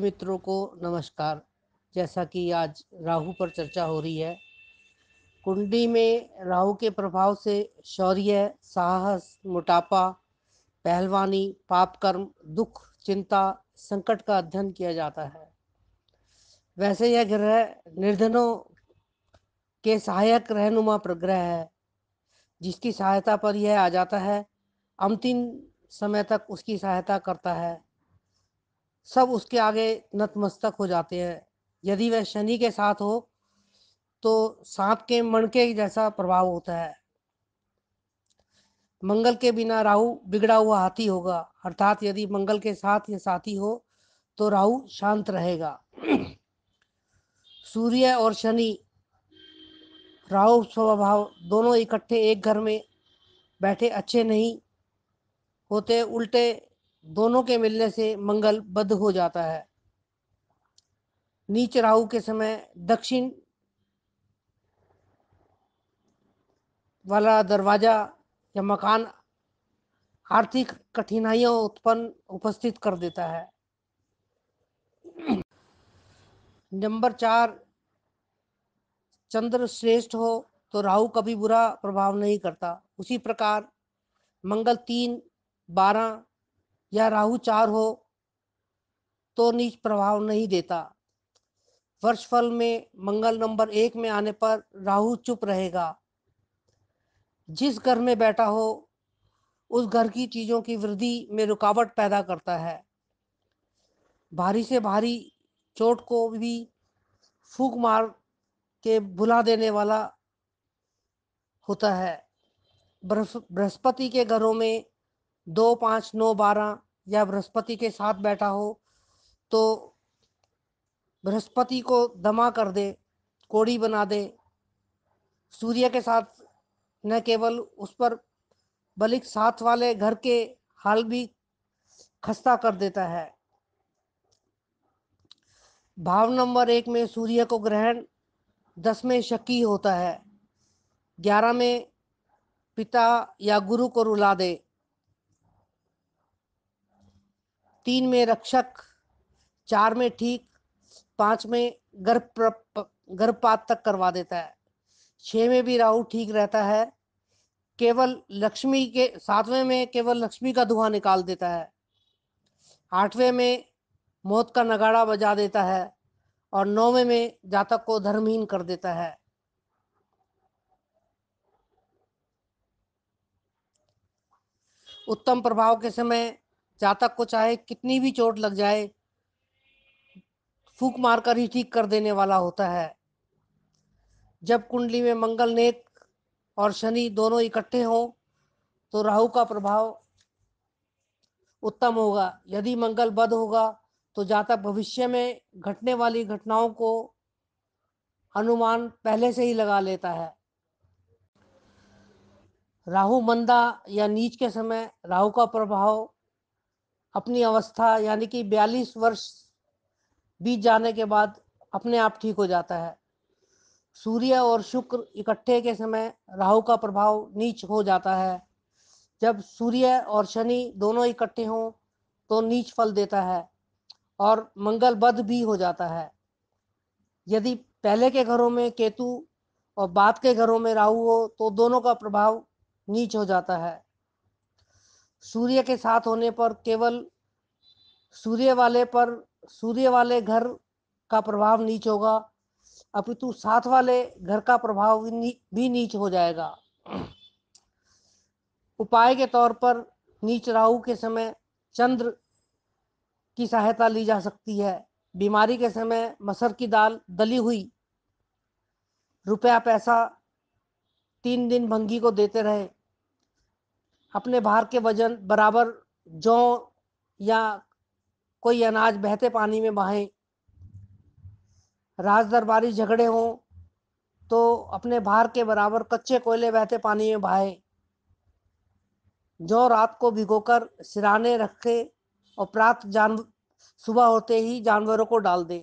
मित्रों को नमस्कार। जैसा कि आज राहु पर चर्चा हो रही है कुंडली में राहु के प्रभाव से शौर्य, साहस, मोटापा, पहलवानी पाप कर्म दुख, चिंता, संकट का अध्ययन किया जाता है। वैसे यह ग्रह निर्धनों के सहायक रहनुमा प्रग्रह है, जिसकी सहायता पर यह आ जाता है। अंतिम समय तक उसकी सहायता करता है। सब उसके आगे नतमस्तक हो जाते हैं। यदि वह शनि के साथ हो तो सांप के मणके जैसा प्रभाव होता है। मंगल के बिना राहु बिगड़ा हुआ हाथी होगा, अर्थात यदि मंगल के साथ या साथी हो तो राहु शांत रहेगा। सूर्य और शनि, राहु स्वभाव दोनों इकट्ठे एक घर में बैठे अच्छे नहीं होते, उल्टे दोनों के मिलने से मंगल बद हो जाता है। नीच राहु के समय दक्षिण वाला दरवाज़ा या मकान आर्थिक कठिनाइयों उत्पन्न, उपस्थित कर देता है। नंबर चार, चंद्र श्रेष्ठ हो तो राहु कभी बुरा प्रभाव नहीं करता। उसी प्रकार मंगल तीन, बारह या राहु चार हो तो नीच प्रभाव नहीं देता। वर्ष फल में मंगल नंबर एक में आने पर राहु चुप रहेगा। जिस घर में बैठा हो, उस घर की चीज़ों की वृद्धि में रुकावट पैदा करता है। भारी से भारी चोट को भी फूक मार के भुला देने वाला होता है। बृहस्पति के घरों में दो पाँच नौ बारह या बृहस्पति के साथ बैठा हो तो बृहस्पति को दमा कर दे, कोड़ी बना दे। सूर्य के साथ न केवल उस पर बलिक साथ वाले घर के हाल भी खस्ता कर देता है। भाव नंबर एक में सूर्य को ग्रहण दस में शकी होता है। ग्यारह में पिता या गुरु को रुला दे। तीन में रक्षक, चार में ठीक, पाँच में गर्भ गर्भपात तक करवा देता है। छह में भी राहु ठीक रहता है। केवल लक्ष्मी के, सातवें में केवल लक्ष्मी का धुआँ निकाल देता है। आठवें में मौत का नगाड़ा बजा देता है और नौवें में जातक को धर्महीन कर देता है। उत्तम प्रभाव के समय जातक को चाहे कितनी भी चोट लग जाए, फूक मारकर ही ठीक कर देने वाला होता है। जब कुंडली में मंगल नेत और शनि दोनों इकट्ठे हों तो राहु का प्रभाव उत्तम होगा। यदि मंगल बद होगा तो जातक भविष्य में घटने वाली घटनाओं को अनुमान पहले से ही लगा लेता है। राहु मंदा या नीच के समय राहु का प्रभाव अपनी अवस्था यानी कि बयालीस वर्ष बीत जाने के बाद अपने आप ठीक हो जाता है। सूर्य और शुक्र इकट्ठे के समय राहु का प्रभाव नीच हो जाता है। जब सूर्य और शनि दोनों इकट्ठे हों तो नीच फल देता है और मंगल बद भी हो जाता है। यदि पहले के घरों में केतु और बाद के घरों में राहु हो तो दोनों का प्रभाव नीच हो जाता है। सूर्य के साथ होने पर केवल सूर्य वाले पर, सूर्य वाले घर का प्रभाव नीच होगा। अपितु साथ वाले घर का प्रभाव भी नीच हो जाएगा। उपाय के तौर पर नीच राहु के समय चंद्र की सहायता ली जा सकती है। बीमारी के समय मसर की दाल दली हुई। रुपया पैसा तीन दिन भंगी को देते रहे। अपने भार के वज़न बराबर जौ या कोई अनाज बहते पानी में बहाए राज दरबारी झगड़े हों तो अपने भार के बराबर कच्चे कोयले बहते पानी में बहाए जो रात को भिगोकर सिराने रखे और प्रात जान सुबह होते ही जानवरों को डाल दे।